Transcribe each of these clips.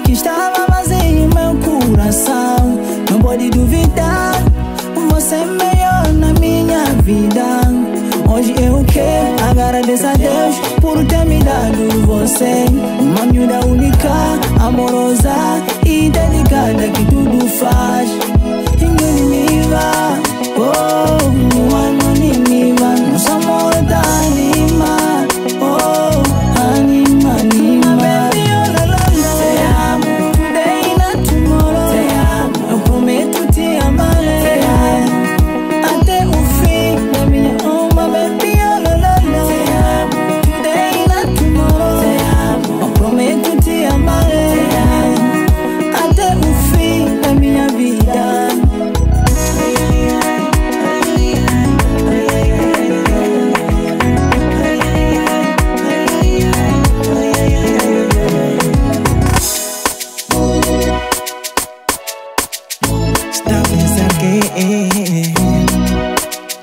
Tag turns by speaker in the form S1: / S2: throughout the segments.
S1: que estava vazia em meu coração. Não pode duvidar, você é melhor na minha vida. Hoje eu quero agradecer a Deus por ter me dado você. Uma miúda única, amorosa e dedicada que tudo faz. Inganimiva, oh,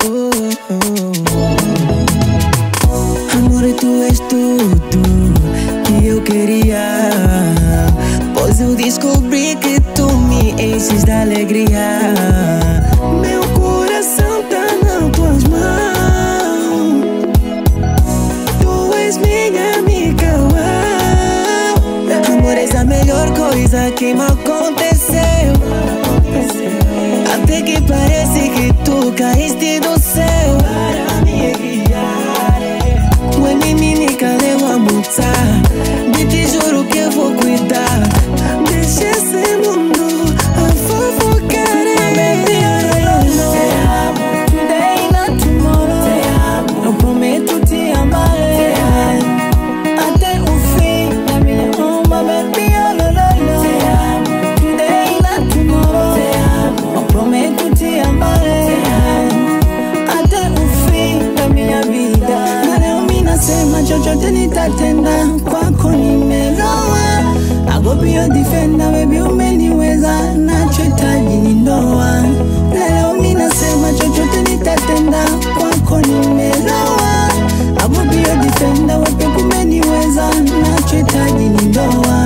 S2: oh, oh. Amor, tu és tudo que eu queria Pois eu descobri que tu me enches de alegria Meu coração tá nas tuas mãos Tu és minha amiga. Amor, és a melhor coisa que me aconteceu até que parece que tu caíste do céu
S1: chochote nitatenda, kwako nimeloa. Agopi yo defender, baby umeniweza, nachohitaji ni ndoa. Na leo ninasema chochote nitatenda, kwako nimeloa. Agopi yo defender, wewe umeniweza, nachohitaji ni ndoa.